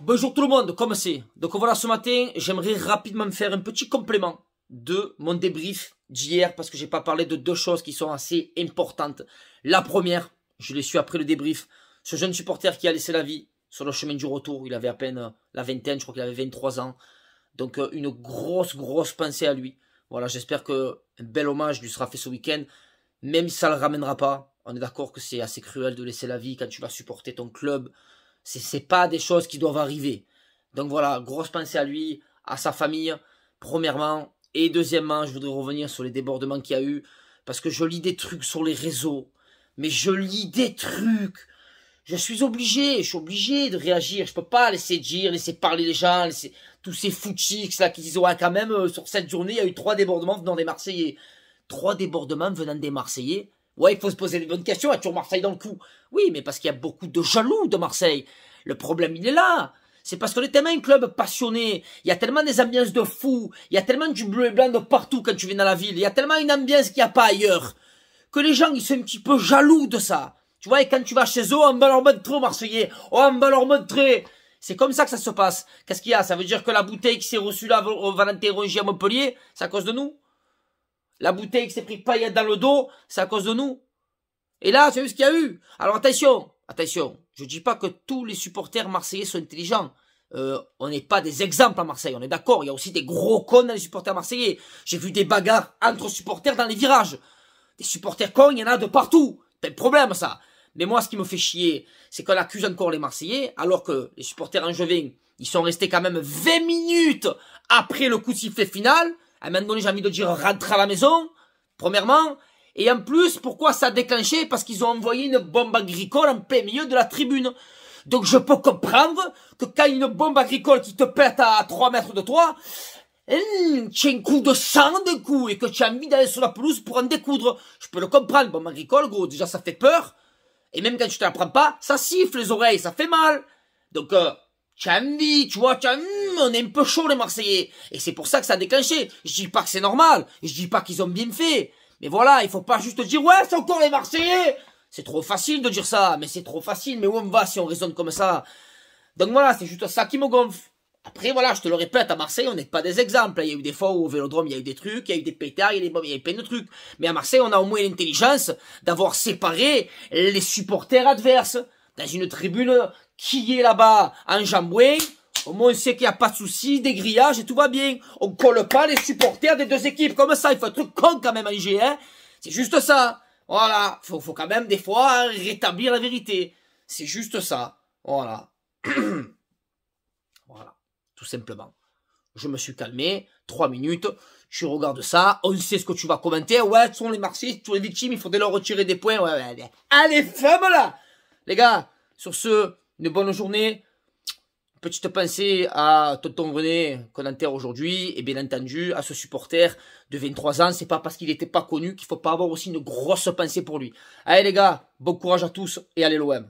Bonjour tout le monde, comment c'est Donc voilà, ce matin, j'aimerais rapidement faire un petit complément de mon débrief d'hier parce que j'ai pas parlé de deux choses qui sont assez importantes. La première, je l'ai su après le débrief, ce jeune supporter qui a laissé la vie sur le chemin du retour, il avait à peine euh, la vingtaine, je crois qu'il avait 23 ans. Donc euh, une grosse, grosse pensée à lui. Voilà, j'espère que un bel hommage lui sera fait ce week-end, même si ça le ramènera pas. On est d'accord que c'est assez cruel de laisser la vie quand tu vas supporter ton club. C'est, pas des choses qui doivent arriver. Donc voilà, grosse pensée à lui, à sa famille, premièrement. Et deuxièmement, je voudrais revenir sur les débordements qu'il y a eu. Parce que je lis des trucs sur les réseaux. Mais je lis des trucs. Je suis obligé, je suis obligé de réagir. Je peux pas laisser dire, laisser parler les gens, tous ces footchicks là qui disent ouais quand même euh, sur cette journée il y a eu trois débordements venant des Marseillais. Trois débordements venant des Marseillais. Ouais, il faut se poser les bonnes questions, a toujours Marseille dans le coup. Oui, mais parce qu'il y a beaucoup de jaloux de Marseille. Le problème, il est là. C'est parce qu'on est tellement un club passionné. Il y a tellement des ambiances de fous. Il y a tellement du bleu et blanc de partout quand tu viens dans la ville. Il y a tellement une ambiance qu'il n'y a pas ailleurs. Que les gens, ils sont un petit peu jaloux de ça. Tu vois, et quand tu vas chez eux, on va leur montrer Marseillais. Oh, on va leur montrer. C'est comme ça que ça se passe. Qu'est-ce qu'il y a? Ça veut dire que la bouteille qui s'est reçue là au Valentin Rongier à Montpellier, c'est à cause de nous? La bouteille qui s'est pris paillette dans le dos, c'est à cause de nous? Et là, vu ce qu'il y a eu Alors attention, attention. Je dis pas que tous les supporters marseillais sont intelligents. Euh, on n'est pas des exemples à Marseille, on est d'accord. Il y a aussi des gros cons dans les supporters marseillais. J'ai vu des bagarres entre supporters dans les virages. Des supporters cons, il y en a de partout. C'est le problème, ça. Mais moi, ce qui me fait chier, c'est qu'on accuse encore les Marseillais, alors que les supporters angevins, ils sont restés quand même 20 minutes après le coup de sifflet final. À un moment donné, j'ai envie de dire rentre à la maison, premièrement. Et en plus, pourquoi ça a déclenché? Parce qu'ils ont envoyé une bombe agricole en plein milieu de la tribune. Donc je peux comprendre que quand une bombe agricole qui te pète à 3 mètres de toi, hum, tu as un coup de sang d'un coup et que tu as envie d'aller sur la pelouse pour en découdre. Je peux le comprendre, bombe agricole, gros, déjà ça fait peur. Et même quand tu te la prends pas, ça siffle les oreilles, ça fait mal. Donc, euh, tu as envie, tu vois, tu as, hum, on est un peu chaud les Marseillais. Et c'est pour ça que ça a déclenché. Je dis pas que c'est normal, je dis pas qu'ils ont bien fait. Mais voilà, il faut pas juste dire, ouais, c'est encore les Marseillais. C'est trop facile de dire ça, mais c'est trop facile. Mais où on va si on raisonne comme ça? Donc voilà, c'est juste ça qui me gonfle. Après, voilà, je te le répète, à Marseille, on n'est pas des exemples. Il y a eu des fois où au Vélodrome, il y a eu des trucs, il y a eu des pétards, il y a, eu plein de trucs. Mais à Marseille, on a au moins l'intelligence d'avoir séparé les supporters adverses. Dans une tribune qui est là-bas, en jambouin, au moins on sait qu'il n'y a pas de souci, des grillages et tout va bien. On colle pas les supporters des deux équipes comme ça. Il faut être con quand même à hein. C'est juste ça. Voilà. Faut, faut quand même des fois rétablir la vérité. C'est juste ça. Voilà. voilà. Tout simplement. Je me suis calmé. Trois minutes. Tu regardes ça. On sait ce que tu vas commenter. Ouais, ce sont les Marseillais, tous les victimes. Il faudrait leur retirer des points. Ouais, ouais, ouais. Allez, femme là. Les gars, sur ce, une bonne journée. Petite pensée à Tonton René qu'on enterre aujourd'hui et bien entendu à ce supporter de 23 ans. C'est pas parce qu'il n'était pas connu qu'il faut pas avoir aussi une grosse pensée pour lui. Allez les gars, bon courage à tous et allez l'OM.